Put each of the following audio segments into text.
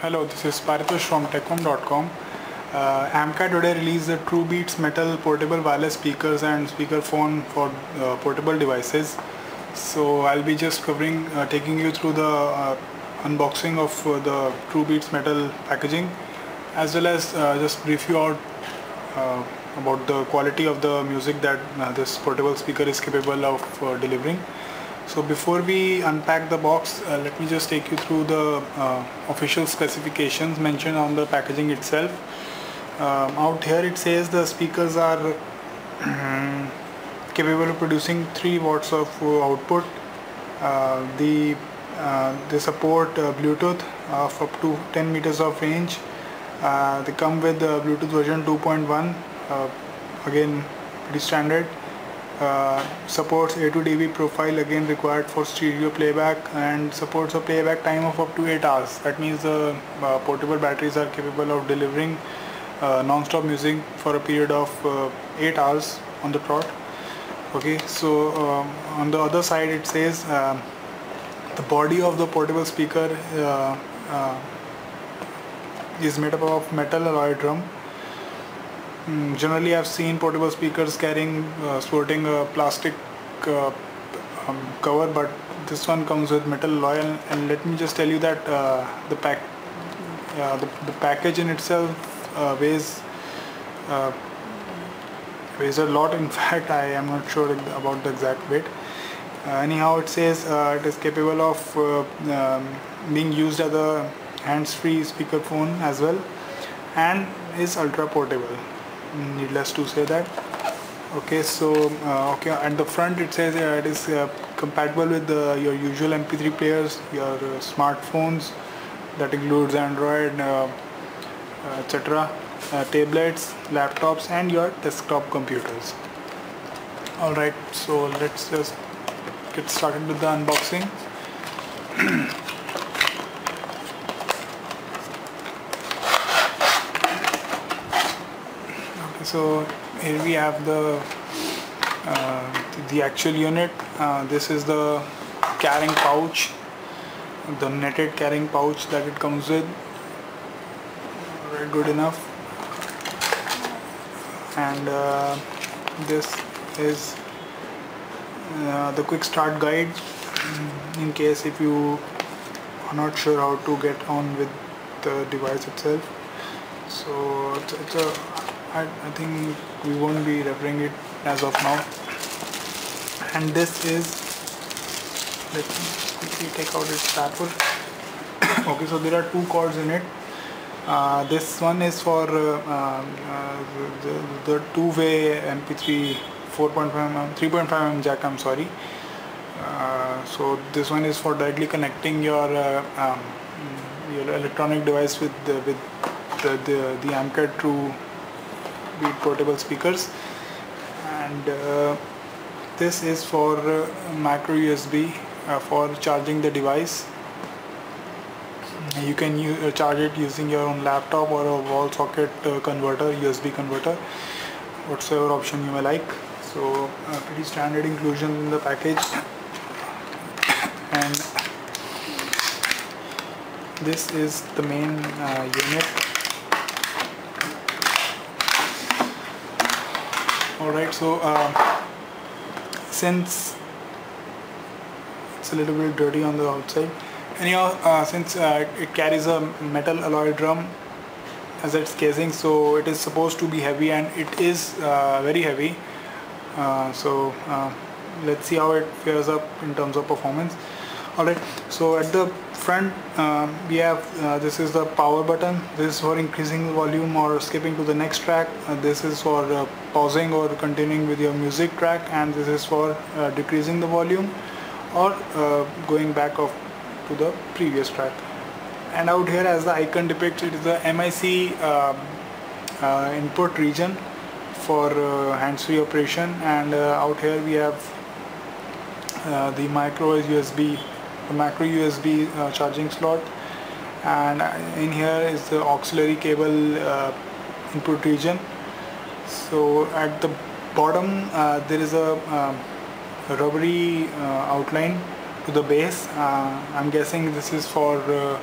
Hello, this is Paritosh from TechVorm.com. Uh, Amkette today released the Trubeats Metal portable wireless speakers and speakerphone for uh, portable devices. So I'll be just covering, uh, taking you through the uh, unboxing of uh, the Trubeats Metal packaging, as well as uh, just brief you out about the quality of the music that this portable speaker is capable of delivering. So before we unpack the box, uh, let me just take you through the uh, official specifications mentioned on the packaging itself. Um, out here it says the speakers are capable of producing 3 watts of uh, output. Uh, the uh, they support uh, Bluetooth of up to 10 meters of range. They come with Bluetooth version 2.1, uh, again pretty standard uh, supports A2DP profile again required for stereo playback and supports a playback time of up to 8 hours. That means the uh, portable batteries are capable of delivering uh, non-stop music for a period of uh, 8 hours on the trot okay so um, on the other side it says um, the body of the portable speaker uh, is made up of metal alloy drum generally I've seen portable speakers carrying uh, sporting a plastic uh, um, cover but this one comes with metal alloy and, let me just tell you that uh, the pack uh, the, the package in itself uh, weighs uh, weighs a lot. In fact I am not sure about the exact weight. Anyhow it says it is capable of um, being used as a hands-free speakerphone as well and is ultra portable needless to say that. Okay so uh, okay at the front it says uh, it is uh, compatible with uh, your usual mp3 players your uh, smartphones that includes android uh, etc tablets laptops and your desktop computers. All right so let's just get started with the unboxing so here we have the uh, the actual unit. Uh, this is the carrying pouch the netted carrying pouch that it comes with. Very good enough. And uh, this is uh, the quick start guide in case if you are not sure how to get on with the device itself. So it's, it's a I, I think we won't be referring it as of now. And this is let me quickly take out its wrapper okay so there are two cords in it. Uh, this one is for uh, uh, the, the two-way MP3 4.5 mm 3.5 mm jack I'm sorry. Uh, so this one is for directly connecting your uh, um, your electronic device with the, with the, the, the Amkette True Beat portable speakers. And uh, this is for uh, micro USB uh, for charging the device. You can uh, charge it using your own laptop or a wall socket uh, converter USB converter whatsoever option you may like. So uh, pretty standard inclusion in the package. And this is the main unit alright so uh, since it's a little bit dirty on the outside anyhow uh, since uh, it carries a metal alloy drum as its casing so it is supposed to be heavy and it is uh, very heavy. Uh, so uh, let's see how it fares up in terms of performance alright so at the front uh, we have uh, this is the power button. This is for increasing the volume or skipping to the next track. Uh, this is for uh, pausing or continuing with your music track and this is for uh, decreasing the volume or uh, going back off to the previous track. And out here as the icon depicts it is the MIC um, input region for hands-free operation. And out here we have the micro USB the macro USB uh, charging slot. And in here is the auxiliary cable uh, input region. So at the bottom uh, there is a, a rubbery uh, outline to the base. Uh, I'm guessing this is for uh,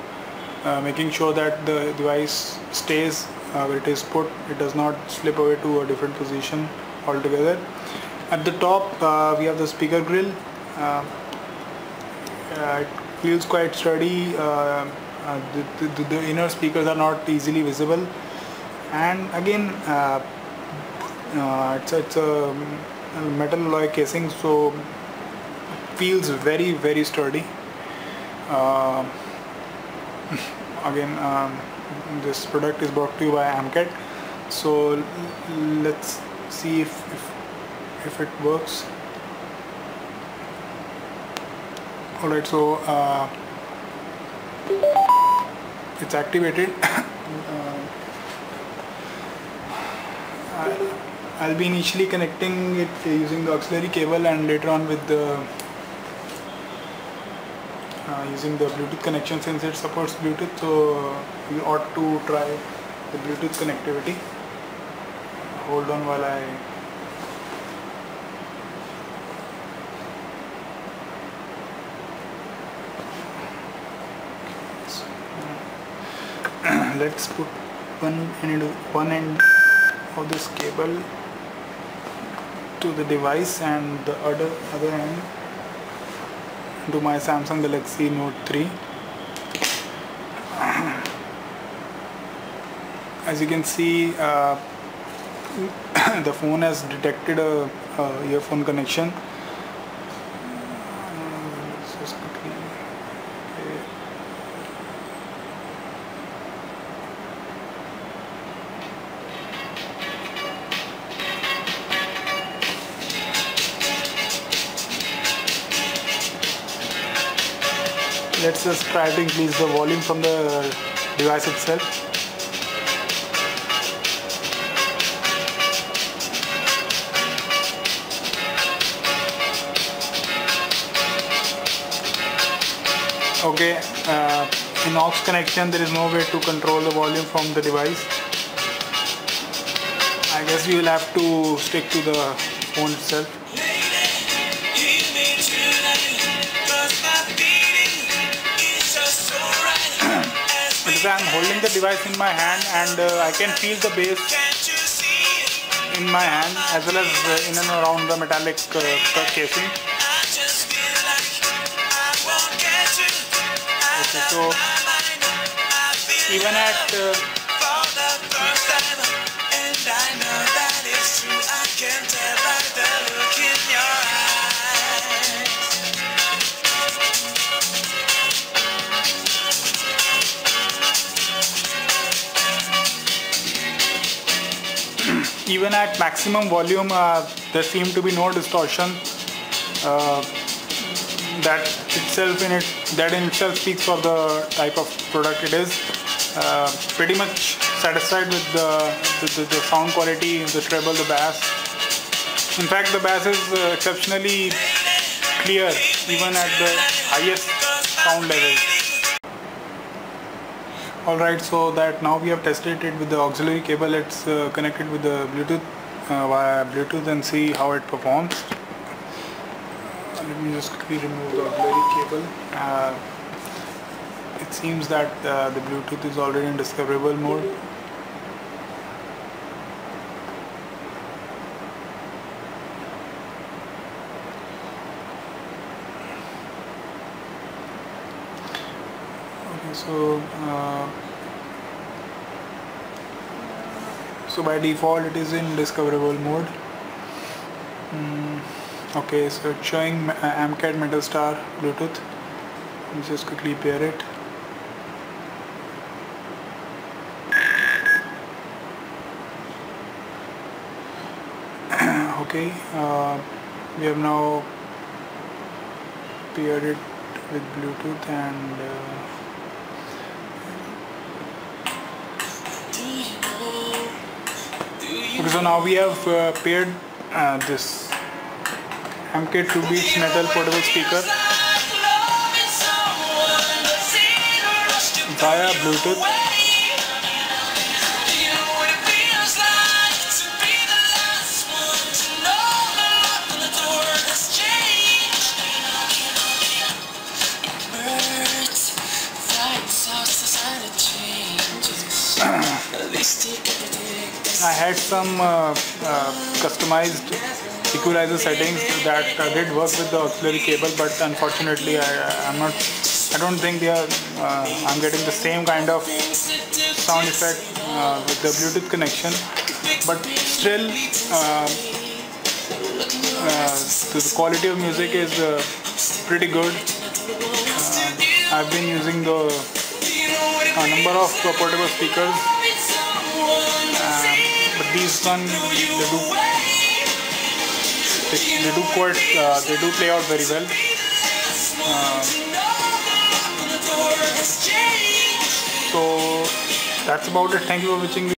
uh, making sure that the device stays uh, where it is put. It does not slip away to a different position altogether. At the top uh, we have the speaker grill. Uh, uh, Uh, feels quite sturdy. Uh, uh, the, the, the, inner speakers are not easily visible. And again it's, it's a metal alloy casing so feels very very sturdy. Uh, again um, this product is brought to you by Amkette so let's see if, if, if it works alright so uh, it's activated. Uh, I'll be initially connecting it using the auxiliary cable and later on with the uh, using the Bluetooth connection since it supports Bluetooth so we ought to try the Bluetooth connectivity. Hold on while I let's put one end one end of this cable to the device and the other other end to my Samsung Galaxy Note 3 as you can see uh, the phone has detected a, a earphone connection let's just try to increase the volume from the device itself. Okay uh, in aux connection there is no way to control the volume from the device. I guess you will have to stick to the phone itself I'm holding the device in my hand and uh, I can feel the bass in my hand as well as uh, in and around the metallic uh, casing. Okay, so even at even at maximum volume uh, there seem to be no distortion uh, that itself in it that in itself speaks for the type of product it is. Uh, pretty much satisfied with the, the, the, sound quality the treble the bass. In fact the bass is uh, exceptionally clear even at the highest sound levels Alright, so that now we have tested it with the auxiliary cable, let's uh, connect it with the Bluetooth uh, via Bluetooth and see how it performs. Uh, let me just quickly remove the auxiliary cable. Uh, it seems that uh, the Bluetooth is already in discoverable mode. So uh, so by default it is in discoverable mode. Mm, okay so it's showing uh, Amkette Metalstar Bluetooth. Let's just quickly pair it. Okay uh, we have now paired it with Bluetooth and uh, so now we have uh, paired uh, this Amkette Trubeats metal portable speaker via Bluetooth. Had some uh, uh, customized equalizer settings that uh, did work with the auxiliary cable but unfortunately I, am not I don't think they are uh, I'm getting the same kind of sound effect uh, with the Bluetooth connection. But still uh, the quality of music is pretty good. I've been using the a number of portable speakers these one they do they, they do quite uh, they do play out very well. Uh, so that's about it. Thank you for watching